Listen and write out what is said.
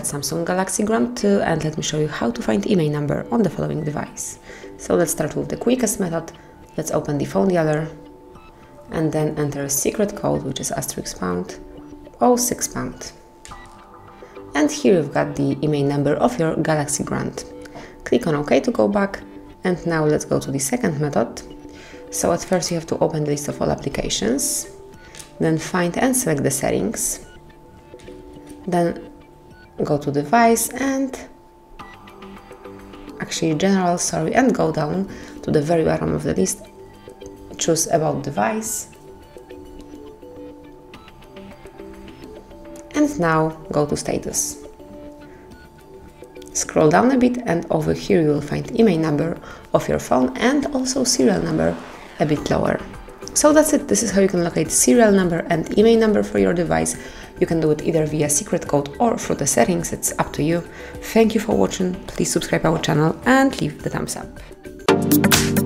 got Samsung Galaxy Grand 2 and let me show you how to find IMEI number on the following device. So let's start with the quickest method. Let's open the phone dialer and then enter a secret code which is asterisk pound 06 pound. And here you've got the IMEI number of your Galaxy Grand. Click on OK to go back and now let's go to the second method. So at first you have to open the list of all applications, then find and select the settings, then go to device and actually general sorry and go down to the very bottom of the list. Choose about device. And now go to status scroll down a bit and over here you will find IMEI number of your phone and also serial number a bit lower. So that's it. This is how you can locate serial number and IMEI number for your device. You can do it either via secret code or through the settings, it's up to you. Thank you for watching, please subscribe our channel and leave the thumbs up.